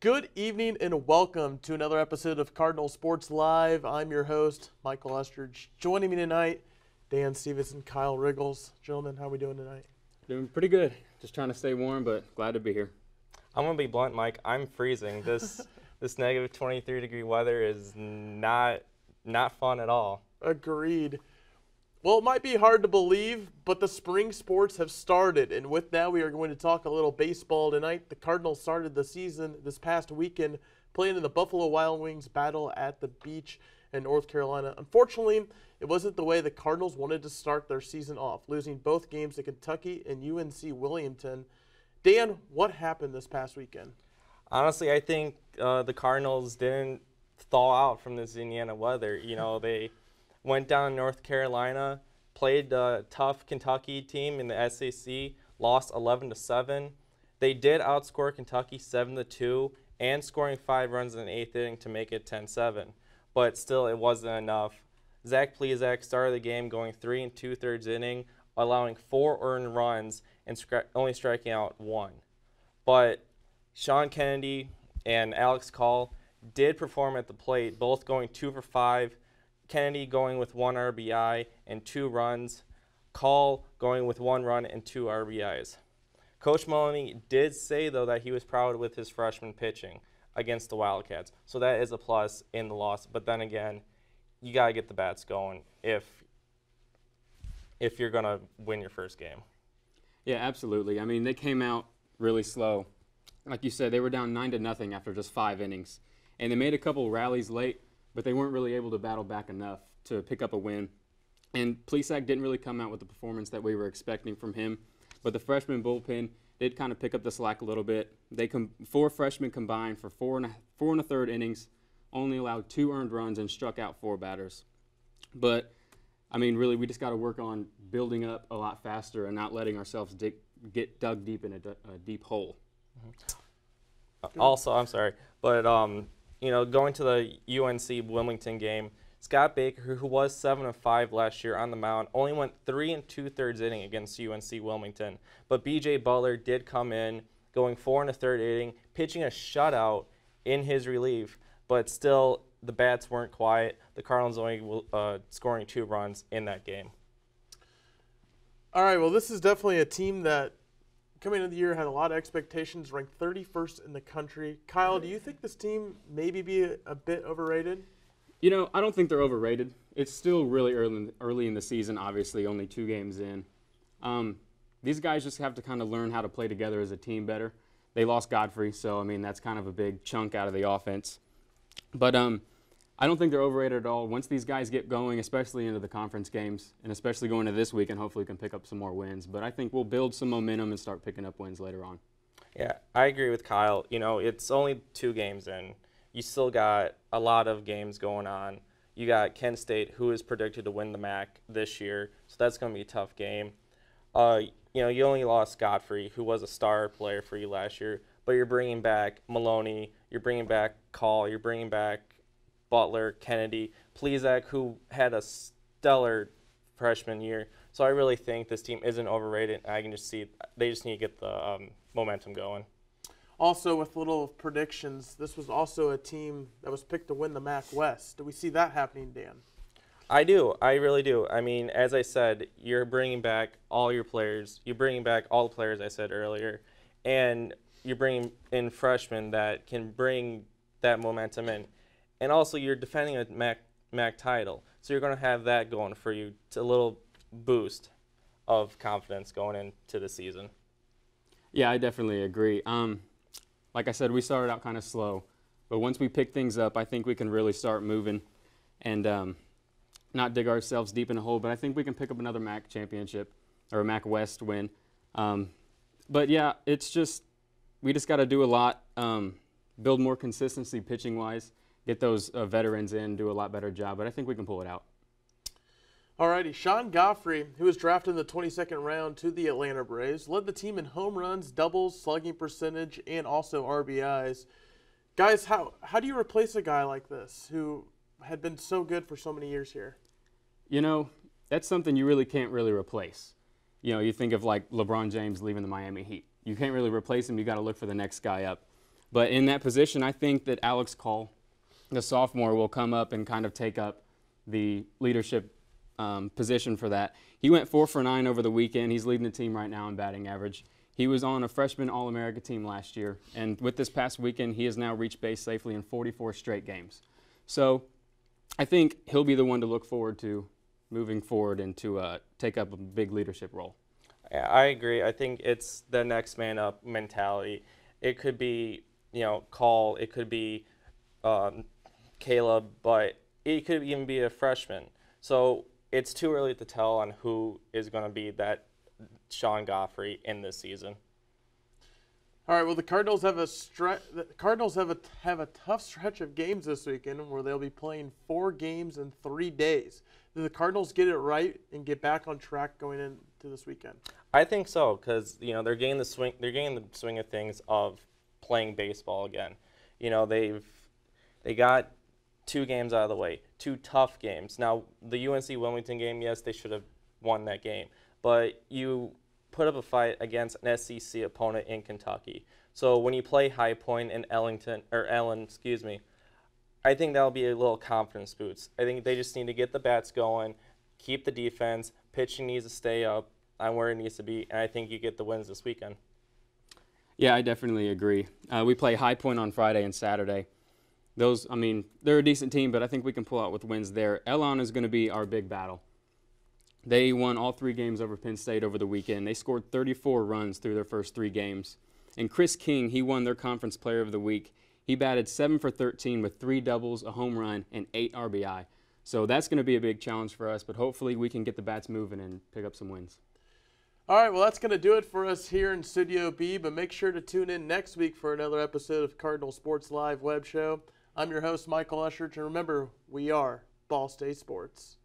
Good evening and welcome to another episode of Cardinal Sports Live. I'm your host, Michael Estridge. Joining me tonight, Dan Stephenson, Kile Riggles. Gentlemen, how are we doing tonight? Doing pretty good. Just trying to stay warm, but glad to be here. I'm gonna be blunt, Mike. I'm freezing. This this negative 23 degree weather is not not fun at all. Agreed. Well, it might be hard to believe, but the spring sports have started, and with that, we are going to talk a little baseball tonight. The Cardinals started the season this past weekend playing in the Buffalo Wild Wings battle at the beach in North Carolina. Unfortunately, it wasn't the way the Cardinals wanted to start their season off, losing both games to Kentucky and UNC Wilmington. Dan, what happened this past weekend? Honestly, I think uh, the Cardinals didn't thaw out from this Indiana weather. You know, they went down to North Carolina, played a tough Kentucky team in the SEC, lost 11 to 7. They did outscore Kentucky 7 to 2 and scoring 5 runs in the 8th inning to make it 10-7. But still it wasn't enough. Zach Plesac started the game going 3 and 2 thirds inning, allowing 4 earned runs and only striking out 1. But Sean Kennedy and Alex Call did perform at the plate, both going 2 for 5 Kennedy going with one RBI and two runs. Call going with one run and two RBIs. Coach Maloney did say, though, that he was proud with his freshman pitching against the Wildcats. So that is a plus in the loss. But then again, you got to get the bats going if if you're going to win your first game. Yeah, absolutely. I mean, they came out really slow. Like you said, they were down 9 to nothing after just 5 innings. And they made a couple rallies late, but they weren't really able to battle back enough to pick up a win. And Plesac didn't really come out with the performance that we were expecting from him. But the freshman bullpen did kind of pick up the slack a little bit. They com- four freshmen combined for four and a, four and a third innings, only allowed two earned runs and struck out four batters. But I mean, really, we just got to work on building up a lot faster and not letting ourselves dig, get dug deep in a, a deep hole. Mm-hmm. Also, I'm sorry, but um, you know, going to the UNC Wilmington game, Scott Baker, who was seven and five last year on the mound, only went three and two thirds inning against UNC Wilmington. But B.J. Butler did come in, going four and a third inning, pitching a shutout in his relief. But still, the bats weren't quiet. The Cardinals only uh, scoring two runs in that game. All right. Well, this is definitely a team that coming into the year had a lot of expectations, ranked 31st in the country. Kile, do you think this team maybe be a, a bit overrated? You know, I don't think they're overrated. It's still really early, early in the season, obviously, only two games in. Um, these guys just have to kind of learn how to play together as a team better. They lost Godfrey, so I mean that's kind of a big chunk out of the offense. But um, I don't think they're overrated at all. Once these guys get going, especially into the conference games, and especially going to this week, and hopefully can pick up some more wins. But I think we'll build some momentum and start picking up wins later on. Yeah, I agree with Kile. You know, it's only two games in. You still got a lot of games going on. You got Kent State, who is predicted to win the MAC this year, so that's going to be a tough game. Uh, you know, you only lost Godfrey, who was a star player for you last year, but you're bringing back Maloney, you're bringing back Call, you're bringing back Butler, Kennedy, Plesac, who had a stellar freshman year. So I really think this team isn't overrated. I can just see they just need to get the um, momentum going. Also, with little predictions, this was also a team that was picked to win the MAC West. Do we see that happening, Dan? I do. I really do. I mean, as I said, you're bringing back all your players. You're bringing back all the players I said earlier, and you're bringing in freshmen that can bring that momentum in and also you're defending a MAC, MAC title, so you're going to have that going for you, a little boost of confidence going into the season. Yeah, I definitely agree. Um, like I said, we started out kind of slow, but once we pick things up, I think we can really start moving and um, not dig ourselves deep in a hole. But I think we can pick up another MAC championship or a MAC West win. Um, but yeah, it's just we just got to do a lot, um, build more consistency pitching wise, get those uh, veterans in, do a lot better job. But I think we can pull it out. All righty, Sean Godfrey, who was drafted in the 22nd round to the Atlanta Braves, led the team in home runs, doubles, slugging percentage, and also RBIs. Guys, how how do you replace a guy like this who had been so good for so many years here? You know, that's something you really can't really replace. You know, you think of like LeBron James leaving the Miami Heat. You can't really replace him. You got to look for the next guy up. But in that position, I think that Alex Call, the sophomore, will come up and kind of take up the leadership um, position for that. He went four for nine over the weekend. He's leading the team right now in batting average. He was on a freshman All America team last year, and with this past weekend, he has now reached base safely in 44 straight games. So I think he'll be the one to look forward to moving forward and to uh, take up a big leadership role. I agree. I think it's the next man up mentality. It could be, you know, Call, it could be um, Caleb, but it could even be a freshman. So it's too early to tell on who is going to be that Sean Godfrey in this season. All right. Well, the Cardinals have a stre- the Cardinals have a have a tough stretch of games this weekend where they'll be playing four games in three days. Do the Cardinals get it right and get back on track going into this weekend? I think so because you know they're getting the swing they're getting the swing of things of playing baseball again. You know they've they got two games out of the way, two tough games. Now the UNC Wilmington game, yes, they should have won that game, but you put up a fight against an SEC opponent in Kentucky. So when you play High Point and Ellington or Ellen, excuse me, I think that'll be a little confidence boost. I think they just need to get the bats going, keep the defense, pitching needs to stay up on where it needs to be, and I think you get the wins this weekend. Yeah, I definitely agree. Uh, we play High Point on Friday and Saturday. Those, I mean, they're a decent team, but I think we can pull out with wins there. Elon is going to be our big battle. They won all three games over Penn State over the weekend. They scored 34 runs through their first three games. And Chris King, he won their conference player of the week. He batted 7 for 13 with three doubles, a home run, and eight RBI. So that's going to be a big challenge for us, but hopefully we can get the bats moving and pick up some wins. All right, well, that's going to do it for us here in Studio B, but make sure to tune in next week for another episode of Cardinal Sports Live web show. I'm your host, Michael Usher, and remember, we are Ball State Sports.